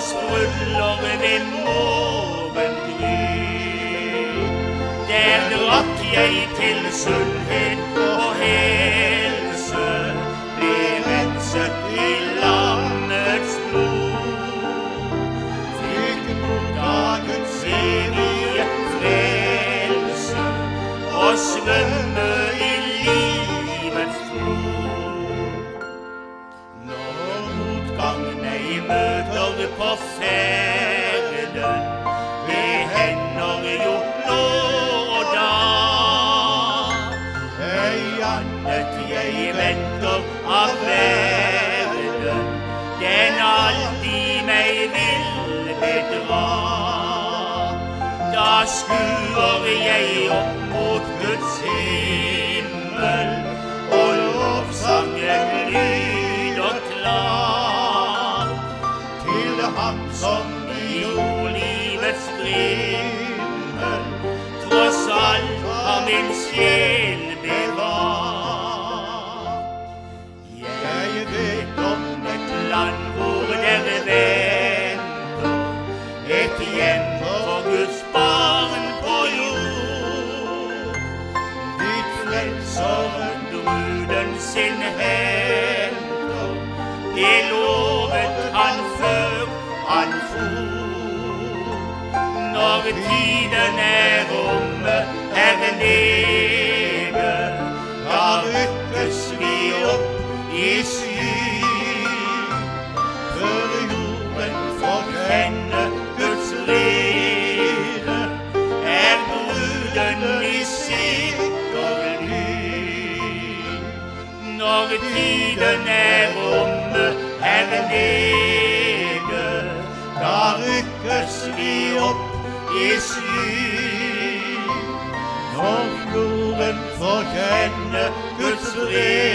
og sprudler ved morgengry. Der drakk jeg til sunnhet og helse, ble renset i landets blod. Fikk dagens evige frelse og svømme på ferden, det hender jo nå og da. Ei annet jeg venter av verden, den alltid meg vil bedra. Da skuer jeg opp mot Guds himmel, og lovsangen lyder klar. Strimmel tross alt har min sjel bevart. Jeg vet om et land hvor dere venter, et hjem for Guds barn på jord. Ditt frelser bruden sin henter, det lovet han før han for. Når tiden er omme her nede, da rykkes vi opp i sky. Før jorden får kjenne Guds vrede, er bruden i sikker ly. Når tiden er omme her nede, da rykkes vi opp i sky. Når jorden får kjenne Guds vrede, er